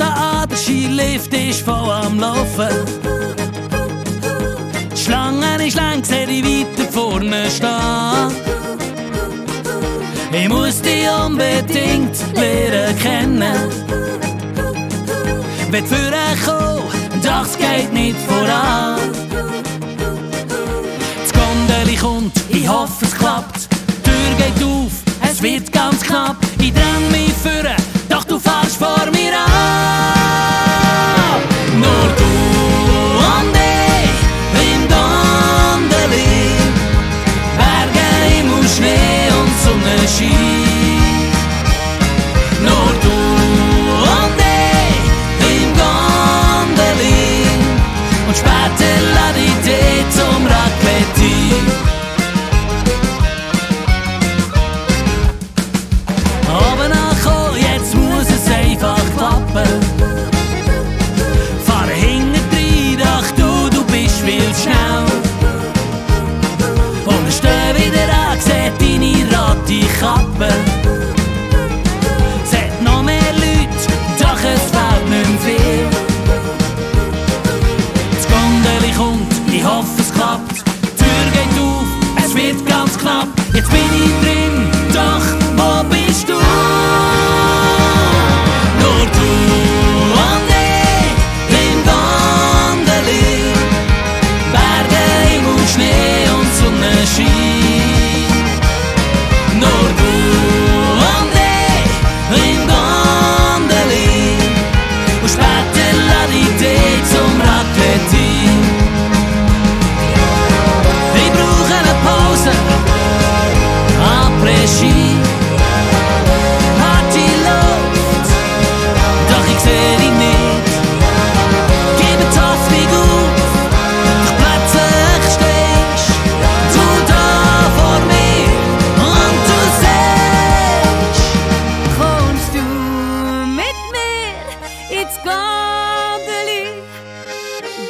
An, der Skilift ist voll am Laufen. Die Schlange ist lang, sehe ich weiter vorne stehen. Ich muss dich unbedingt lernen kennen. Wenn vorher es geht nicht voran. Das Gondeli kommt, ich hoffe es klappt. Die Tür geht auf, es wird ganz knapp. Rote Kappe. Seht noch mehr Leute, doch es fehlt nicht viel. Das Gondeli kommt, ich hoffe es klappt. Die Tür geht auf, es wird ganz knapp. Jetzt bin ich drin,